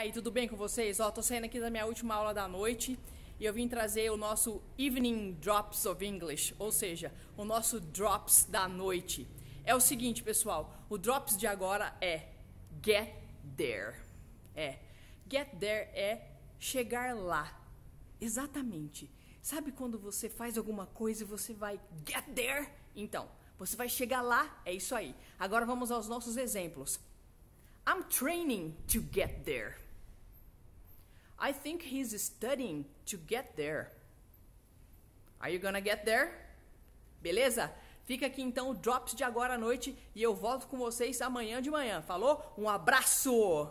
aí, tudo bem com vocês? Ó, tô saindo aqui da minha última aula da noite e eu vim trazer o nosso Evening Drops of English, ou seja, o nosso Drops da noite. É o seguinte, pessoal, o Drops de agora é Get There. É, Get There é chegar lá. Exatamente. Sabe quando você faz alguma coisa e você vai Get There? Então, você vai chegar lá, é isso aí. Agora vamos aos nossos exemplos. I'm training to get there. I think he's studying to get there. Are you gonna get there? Beleza? Fica aqui então o Drops de agora à noite e eu volto com vocês amanhã de manhã. Falou? Um abraço!